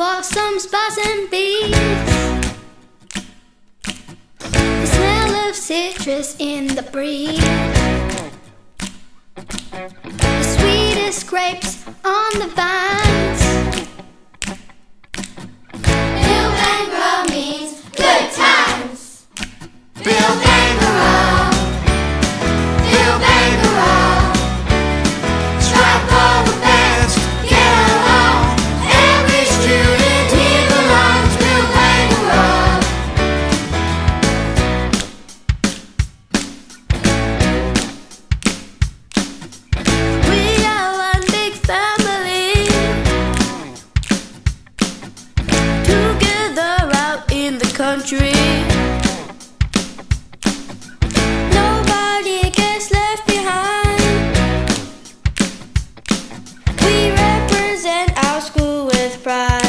blossoms, buzz and bees. The smell of citrus in the breeze. The sweetest grapes on the vines. Country. Nobody gets left behind. We represent our school with pride.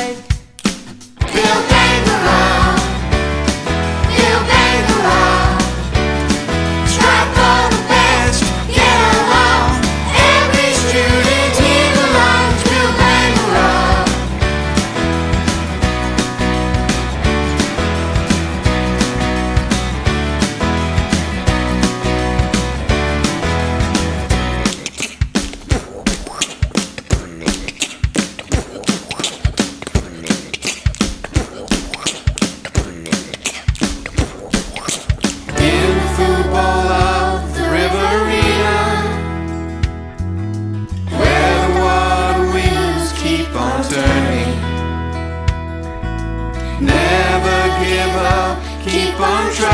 Keep on trying.